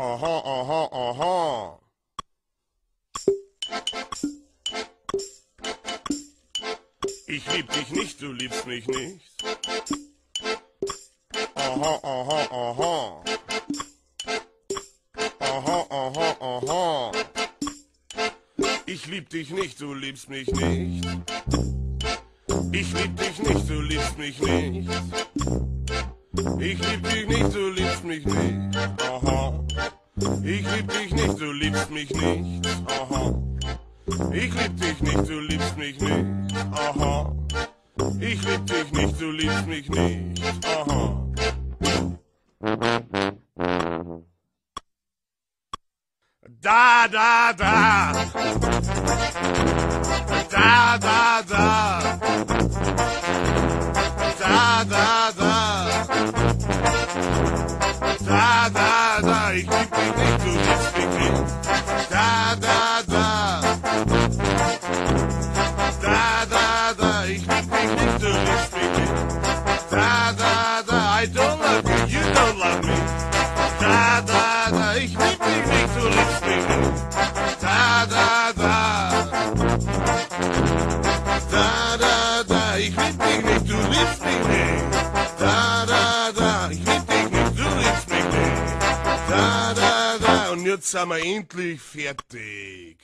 Aha, aha, aha. Ich lieb dich nicht, du liebst mich nicht. Aha, aha, aha. Aha, aha, aha. Ich lieb dich nicht, du liebst mich nicht. Ich lieb dich nicht, du liebst mich nicht. Ich lieb dich nicht, du liebst mich nicht. Aha. Ich lieb dich nicht, du liebst mich nicht. Aha. Ich lieb dich nicht, du liebst mich nicht. Aha. Ich lieb dich nicht, du liebst mich nicht. Aha. Da, da, da. Da, da, da. Da, da. Ich lieb dich nicht, du liebst mich nicht. Da, da, da. Da, da, da. Ich lieb dich nicht, du liebst mich nicht. Da, da, da. I don't love you, you don't love me. Da, da, da. Ich lieb dich nicht, du liebst mich nicht. Da, da, da. Da, da, da. Ich lieb dich nicht, du liebst mich nicht. Da, da, da. Und jetzt sind wir endlich fertig.